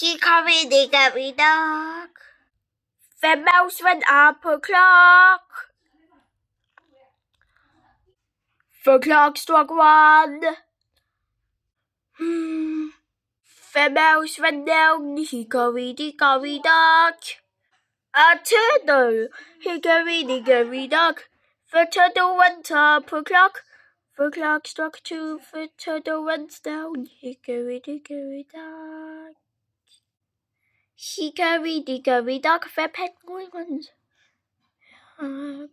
Hickory dickory dock. The mouse went up a clock. The clock struck one. The mouse went down, hickory dickory dock. A turtle, hickory dickory dock. The turtle went up a clock. The clock struck two, the turtle went down, hickory dickory dock. Hickory dickory dock, the penguin went up.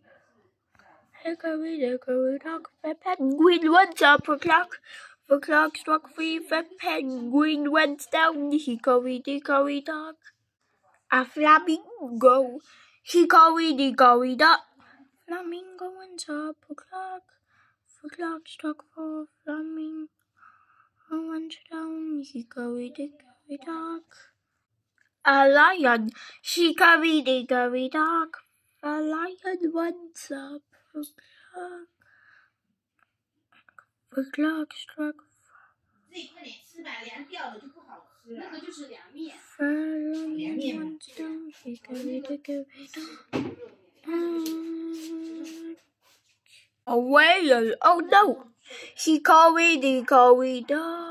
Hickory dickory dock, the penguin went up a clock. The clock struck three, the penguin went down, hickory dickory dock. A flamingo, hickory dickory dock. Flamingo went up a clock. The clock struck four, flamingo went down, hickory dickory dock. A lion, hickory dickory dock. The lion went up the clock. The clock struck 自己快点吃吧，凉掉了就不好吃了。那个就是凉面。 the lion went down, hickory dickory dock. Mm. A whale, oh no! Hickory dickory dock.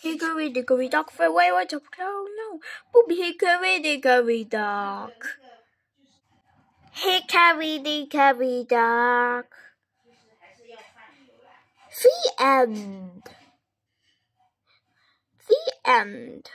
Hickory dickory dock, went up. Oh no! Boom, hickory dickory dock. Hickory dickory dock. The end. The end.